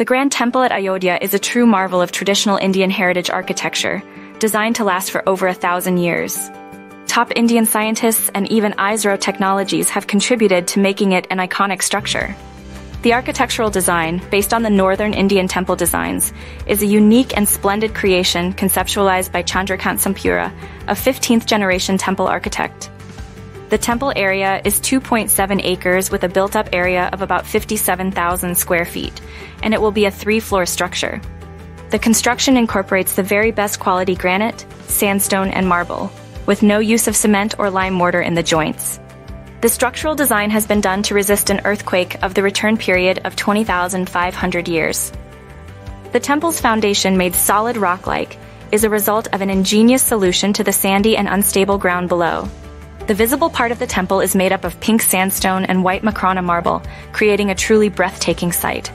The Grand Temple at Ayodhya is a true marvel of traditional Indian heritage architecture, designed to last for over a thousand years. Top Indian scientists and even ISRO technologies have contributed to making it an iconic structure. The architectural design, based on the northern Indian temple designs, is a unique and splendid creation conceptualized by Chandrakant Sompura, a 15th generation temple architect. The temple area is 2.7 acres with a built-up area of about 57,000 square feet, and it will be a three-floor structure. The construction incorporates the very best quality granite, sandstone, and marble, with no use of cement or lime mortar in the joints. The structural design has been done to resist an earthquake of the return period of 20,500 years. The temple's foundation, made solid rock-like, is a result of an ingenious solution to the sandy and unstable ground below. The visible part of the temple is made up of pink sandstone and white Makrana marble, creating a truly breathtaking sight.